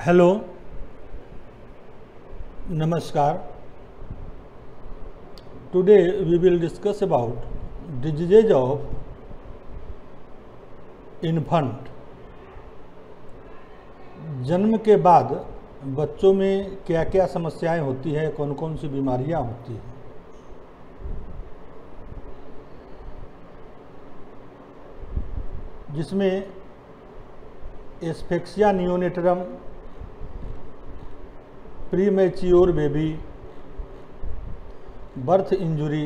Hello नमस्कार today we will discuss about diseases of infant जन्म के बाद बच्चों में क्या क्या समस्याएं होती हैं कौन कौन सी बीमारियां होती हैं जिसमें asphyxia neonatorum premature baby birth injury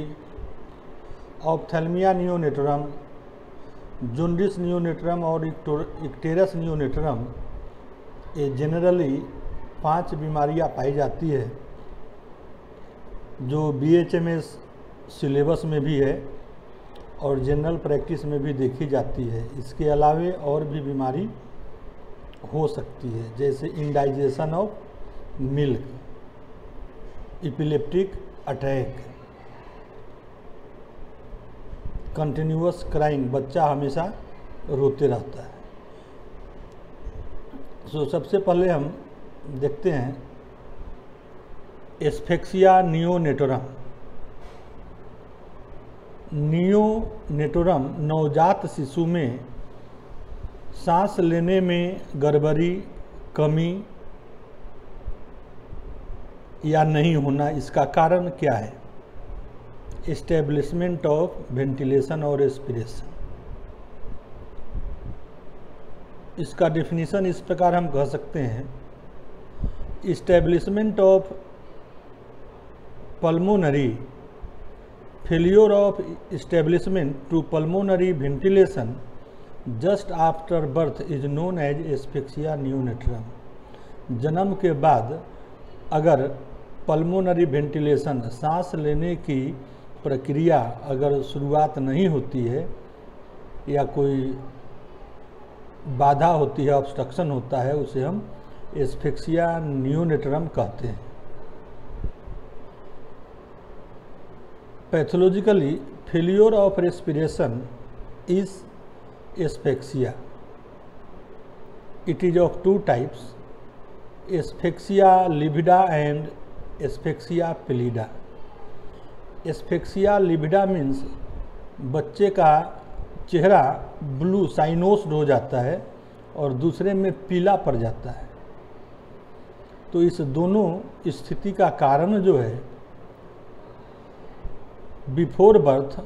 ophthalmia neonatorum jaundice neonatorum और इक्टेरस न्योनेटरम ये जनरली पांच बीमारियां पाई जाती है जो बीएचएमएस सिलेबस में भी है और जनरल प्रैक्टिस में भी देखी जाती है इसके अलावे और भी बीमारी हो सकती है जैसे indigestion of milk epileptic attack continuous crying बच्चा हमेशा रोते रहता है सो so, सबसे पहले हम देखते हैं एस्फेक्सिया नियोनेटोरम नियोनेटोरम नवजात शिशु में सांस लेने में गड़बड़ी कमी या नहीं होना इसका कारण क्या है इस्टेब्लिशमेंट ऑफ वेंटिलेशन और एस्पिरेशन इसका डिफिनीसन इस प्रकार हम कह सकते हैं establishment of pulmonary failure of establishment to pulmonary ventilation just after birth is known as asphyxia neonatorum जन्म के बाद अगर पल्मोनरी वेंटिलेशन सांस लेने की प्रक्रिया अगर शुरुआत नहीं होती है या कोई बाधा होती है ऑब्स्ट्रक्शन होता है उसे हम एस्फिक्सिया न्यूनेटरम कहते हैं pathologically failure of respiration is asphyxia it is of two types asphyxia livida and asphyxia pallida asphyxia livida means बच्चे का चेहरा ब्लू साइनोस्ड हो जाता है और दूसरे में पीला पड़ जाता है तो इस दोनों स्थिति का कारण जो है before birth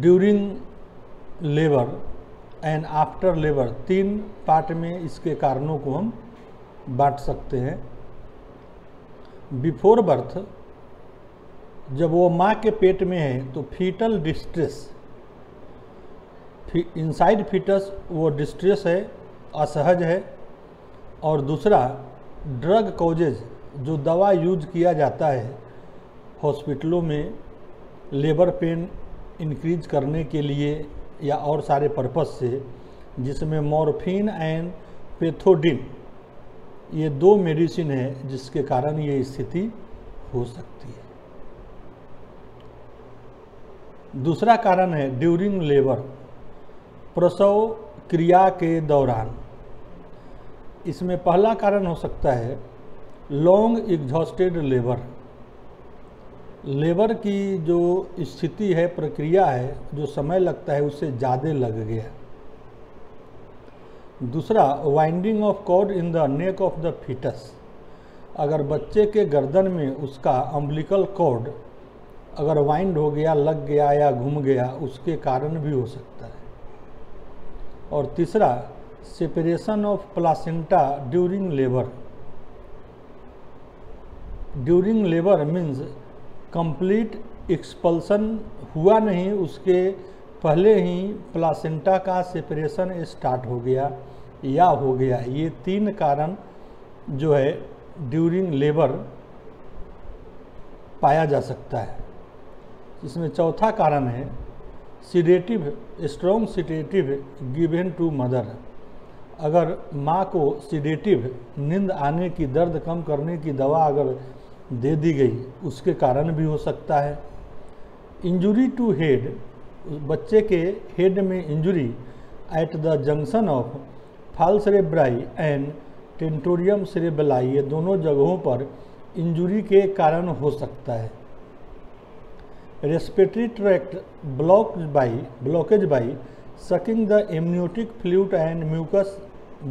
during labour and after labour तीन पार्ट में इसके कारणों को हम बांट सकते हैं बिफोर बर्थ जब वो माँ के पेट में है तो फीटल डिस्ट्रेस इनसाइड फीटस वो डिस्ट्रेस है असहज है और दूसरा ड्रग कोजेज जो दवा यूज किया जाता है हॉस्पिटलों में लेबर पेन इंक्रीज करने के लिए या और सारे पर्पस से जिसमें मॉर्फिन एंड पेथोडिन ये दो मेडिसिन है जिसके कारण ये स्थिति हो सकती है दूसरा कारण है ड्यूरिंग लेबर प्रसव क्रिया के दौरान इसमें पहला कारण हो सकता है लॉन्ग एग्जॉस्टेड लेबर लेबर की जो स्थिति है प्रक्रिया है जो समय लगता है उससे ज़्यादा लग गया दूसरा winding of cord in the neck of the fetus अगर बच्चे के गर्दन में उसका अम्बलिकल कॉर्ड अगर वाइंड हो गया लग गया या घूम गया उसके कारण भी हो सकता है और तीसरा separation of placenta during labour during labour means complete expulsion हुआ नहीं उसके पहले ही प्लासेंटा का सेपरेशन स्टार्ट हो गया या हो गया ये तीन कारण जो है ड्यूरिंग लेबर पाया जा सकता है इसमें चौथा कारण है sedative strong sedative given to mother अगर माँ को सीडेटिव नींद आने की दर्द कम करने की दवा अगर दे दी गई उसके कारण भी हो सकता है इंजुरी टू हेड बच्चे के हेड में injury at the junction of falx cerebri and tentorium cerebelli ये दोनों जगहों पर इंजुरी के कारण हो सकता है respiratory tract block by blockage by sucking the amniotic fluid and mucus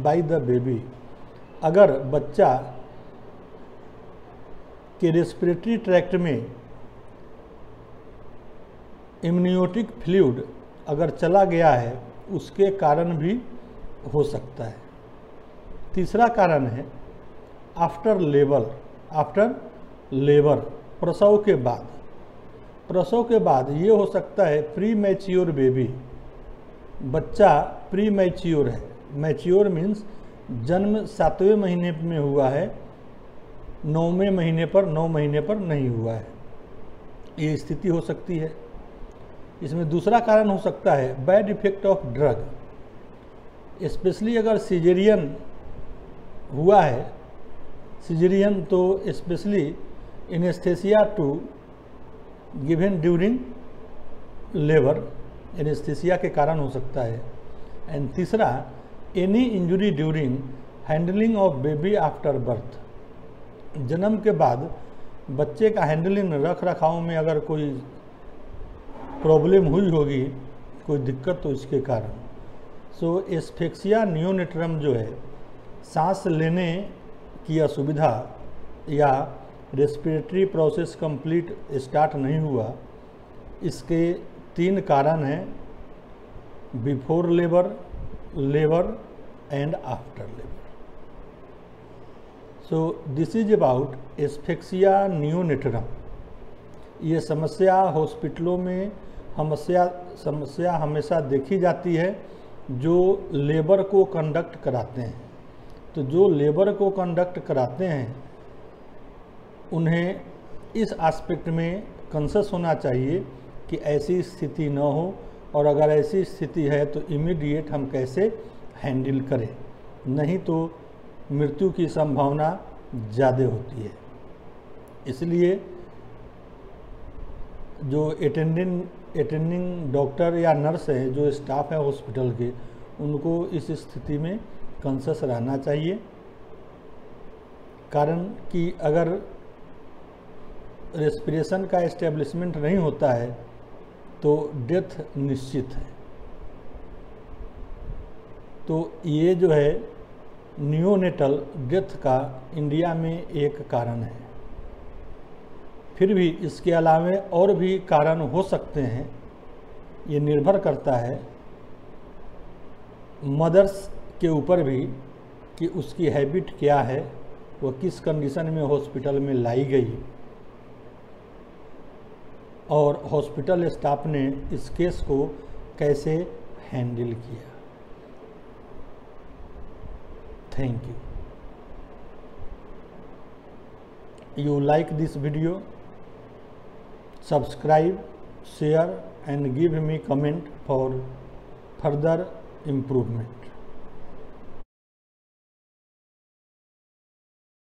by the baby अगर बच्चा कि रेस्पिरेटरी ट्रैक्ट में इम्यूनियोटिक फ्लूड अगर चला गया है उसके कारण भी हो सकता है तीसरा कारण है आफ्टर लेबर आफ्टर लेबर प्रसव के बाद प्रसव के बाद ये हो सकता है प्री मैच्योर बेबी बच्चा प्री मैच्योर है मैच्योर मीन्स जन्म सातवें महीने में हुआ है नौवें महीने पर नौ महीने पर नहीं हुआ है ये स्थिति हो सकती है इसमें दूसरा कारण हो सकता है bad effect of drug specially अगर सीजेरियन हुआ है सीजेरियन तो specially anaesthesia to given during labour anaesthesia के कारण हो सकता है एंड तीसरा any injury during handling of baby after birth जन्म के बाद बच्चे का हैंडलिंग रख रखाव में अगर कोई प्रॉब्लम हुई होगी कोई दिक्कत तो इसके कारण सो so, एस्फेक्सिया नियोनेट्रम जो है सांस लेने की असुविधा या रेस्पिरेटरी प्रोसेस कंप्लीट स्टार्ट नहीं हुआ इसके तीन कारण हैं before labour labour and after labour so this is about asphyxia neonatorum ये समस्या हॉस्पिटलों में समस्या समस्या हमेशा देखी जाती है जो लेबर को कंडक्ट कराते हैं तो जो लेबर को कंडक्ट कराते हैं उन्हें इस एस्पेक्ट में कंसस होना चाहिए कि ऐसी स्थिति न हो और अगर ऐसी स्थिति है तो इमीडिएट हम कैसे हैंडल करें नहीं तो मृत्यु की संभावना ज़्यादा होती है इसलिए जो अटेंडिंग अटेंडिंग डॉक्टर या नर्स हैं जो स्टाफ हैं हॉस्पिटल के उनको इस स्थिति में कंसस रहना चाहिए कारण कि अगर रेस्पिरेशन का एस्टेब्लिशमेंट नहीं होता है तो डेथ निश्चित है तो ये जो है न्योनेटल डेथ का इंडिया में एक कारण है फिर भी इसके अलावे और भी कारण हो सकते हैं ये निर्भर करता है मदर्स के ऊपर भी कि उसकी हैबिट क्या है वो किस कंडीशन में हॉस्पिटल में लाई गई और हॉस्पिटल स्टाफ ने इस केस को कैसे हैंडल किया Thank you. You like this video, subscribe, share and give me comment for further improvement.